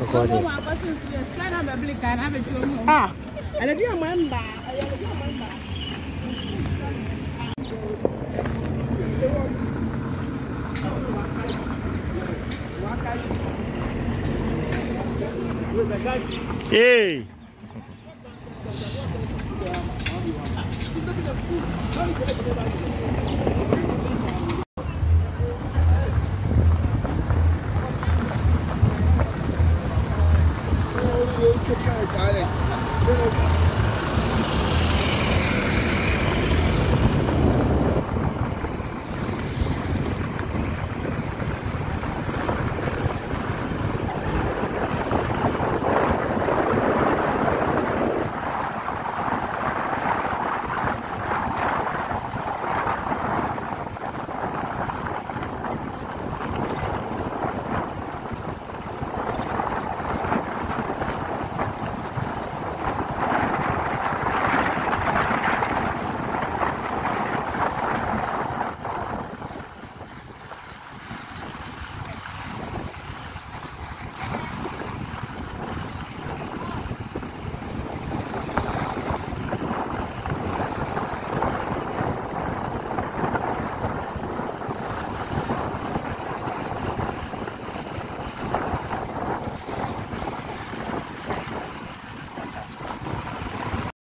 recording. Ah, ẹlẹbi ọmọ ẹ ń bà ẹlẹbi ọmọ ẹ ń bà. Hey! Because I didn't.